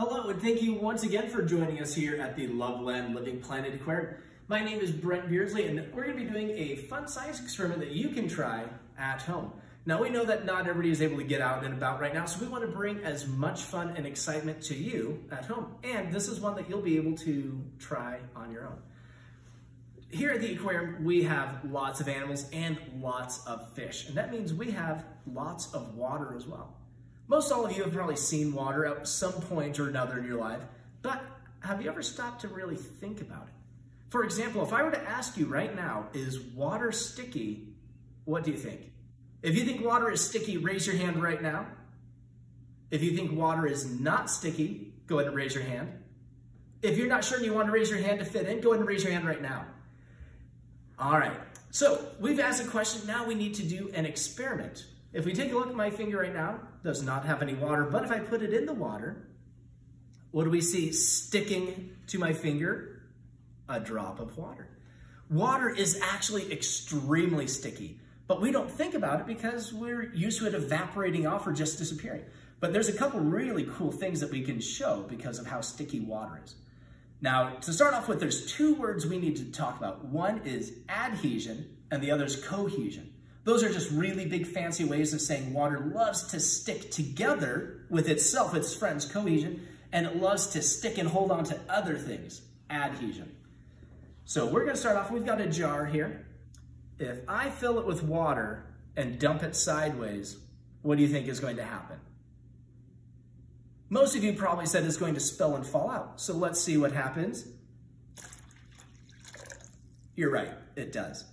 Hello, and thank you once again for joining us here at the Loveland Living Planet Aquarium. My name is Brent Beardsley, and we're going to be doing a fun science experiment that you can try at home. Now, we know that not everybody is able to get out and about right now, so we want to bring as much fun and excitement to you at home. And this is one that you'll be able to try on your own. Here at the aquarium, we have lots of animals and lots of fish, and that means we have lots of water as well. Most all of you have probably seen water at some point or another in your life, but have you ever stopped to really think about it? For example, if I were to ask you right now, is water sticky? What do you think? If you think water is sticky, raise your hand right now. If you think water is not sticky, go ahead and raise your hand. If you're not sure and you want to raise your hand to fit in, go ahead and raise your hand right now. All right, so we've asked a question, now we need to do an experiment. If we take a look at my finger right now, does not have any water, but if I put it in the water, what do we see sticking to my finger? A drop of water. Water is actually extremely sticky, but we don't think about it because we're used to it evaporating off or just disappearing. But there's a couple really cool things that we can show because of how sticky water is. Now, to start off with, there's two words we need to talk about. One is adhesion and the other is cohesion. Those are just really big fancy ways of saying water loves to stick together with itself, its friends, cohesion, and it loves to stick and hold on to other things, adhesion. So we're gonna start off, we've got a jar here. If I fill it with water and dump it sideways, what do you think is going to happen? Most of you probably said it's going to spill and fall out. So let's see what happens. You're right, it does.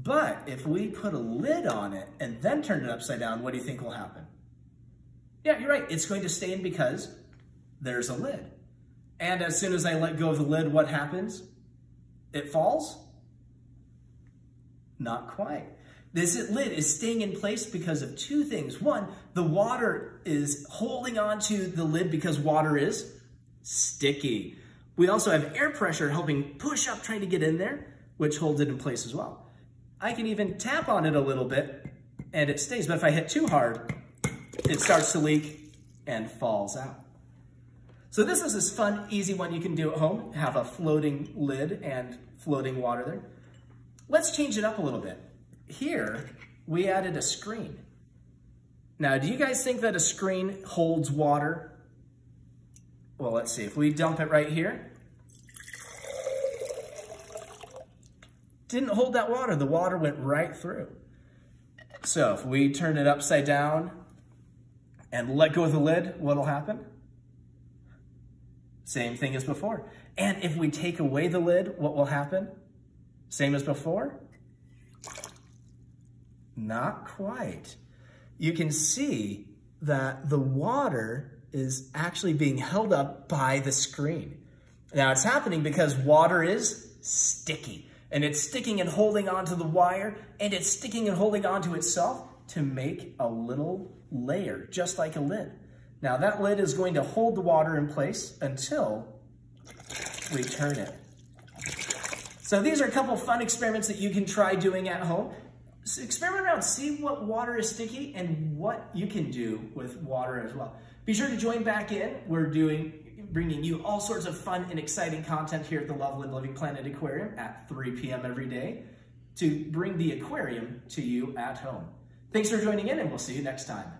But if we put a lid on it and then turn it upside down, what do you think will happen? Yeah, you're right. It's going to stay in because there's a lid. And as soon as I let go of the lid, what happens? It falls? Not quite. This lid is staying in place because of two things. One, the water is holding onto the lid because water is sticky. We also have air pressure helping push up, trying to get in there, which holds it in place as well. I can even tap on it a little bit and it stays. But if I hit too hard, it starts to leak and falls out. So this is this fun, easy one you can do at home. Have a floating lid and floating water there. Let's change it up a little bit. Here, we added a screen. Now, do you guys think that a screen holds water? Well, let's see. If we dump it right here, didn't hold that water. The water went right through. So if we turn it upside down and let go of the lid, what'll happen? Same thing as before. And if we take away the lid, what will happen? Same as before? Not quite. You can see that the water is actually being held up by the screen. Now it's happening because water is sticky and it's sticking and holding onto the wire and it's sticking and holding onto itself to make a little layer, just like a lid. Now that lid is going to hold the water in place until we turn it. So these are a couple fun experiments that you can try doing at home. Experiment around, see what water is sticky and what you can do with water as well. Be sure to join back in. We're doing bringing you all sorts of fun and exciting content here at the Loveland Living Planet Aquarium at 3 p.m. every day to bring the aquarium to you at home. Thanks for joining in and we'll see you next time.